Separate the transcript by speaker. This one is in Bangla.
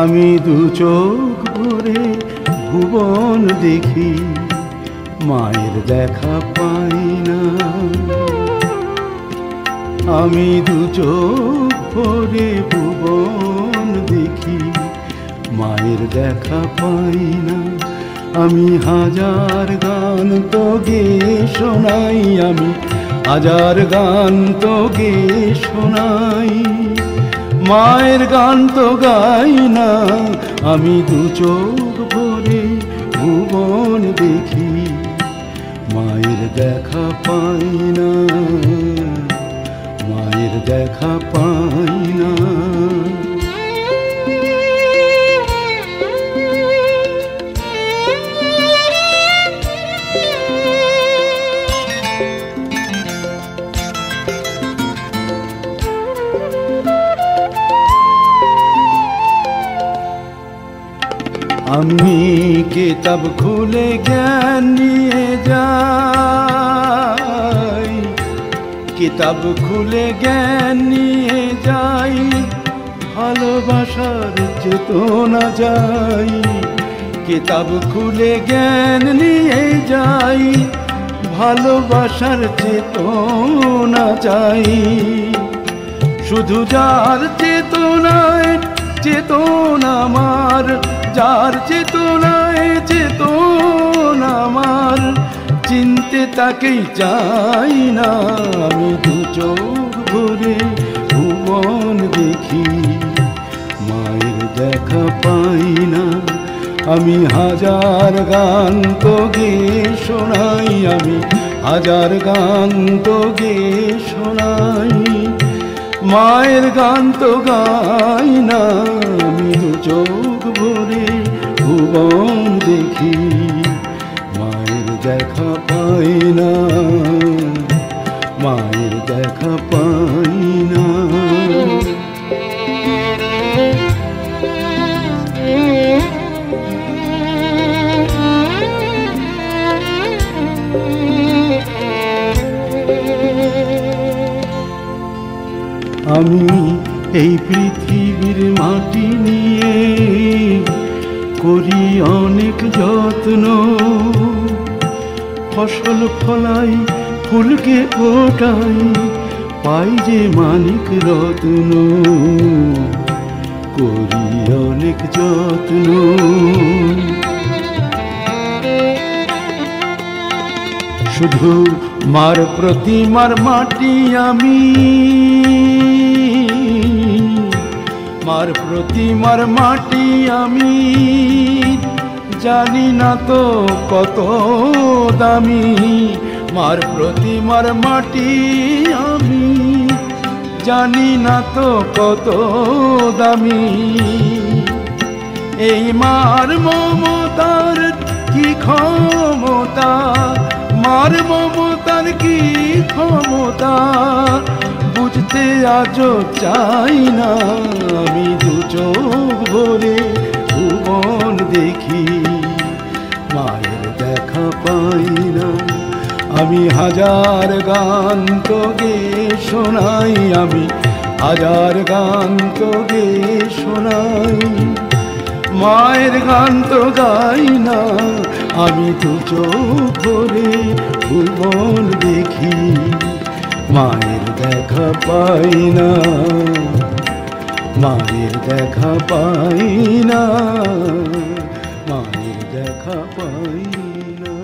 Speaker 1: আমি দু চোখ ভরে ভুবন দেখি, মায়ের দেখা পাই না। আমি দু চোখ ভরে ভুবন দেখি, মায়ের দেখা পাই না। আমি হাজার গান তো গে শোনাই, আমি হাজার গান তো গে শোনাই। মায়ের গান তো গাই না। আমি দু চোখ ভরে ভুবন দেখি। মায়ের দেখা পাই না। মায়ের দেখা পাই না। আমি কিতাব খুলে জ্ঞান নিয়ে যাই? কিতাব খুলে জ্ঞান নিয়ে যাই? ভালোবাসার চেতনা যাই। কিতাব খুলে জ্ঞান নিয়ে যাই? ভালোবাসার চেতনা চাই শুধু যার চেতনায় চেতনা আমার, যার চেতনায় চেতনা আমার। চিনতে তাকেই চাই না আমি, দু চোখ ভরে ভুবন দেখি। মায়ের দেখা পাই না আমি, হাজার গান তো গে শোনাই আমি, হাজার গান তো গে শোনাই। মায়ের গান তো গাই মায়ের দেখা পাই না। আমি এই পৃথিবীর মাটি নিয়ে করি অনেক যত্ন। ফসল ফলাই, ফুলকে ফোটাই, পাই যে মানিক রত্ন। করি অনেক যত্ন। শুধু মার প্রতি প্রতিমার মাটি আমি। মার প্রতিমার মাটি আমি। জানি না তো কত দামি। মার প্রতিমার মাটি আমি। জানি না তো কত দামি। এই মার মমতার কি ক্ষমতা? মার মমতার কি ক্ষমতা? বুঝতে আজও চাই না আমি দু চোখ ভরে। আমি হাজার গান তো গে শোনাই, আমি হাজার গান তো গে শোনাই। মায়ের গান তো গাই না, আমি তো চোখ ভরে ভুবন দেখি। মায়ের দেখা পাই না, মায়ের দেখা পাই না, মায়ের দেখা পাই না।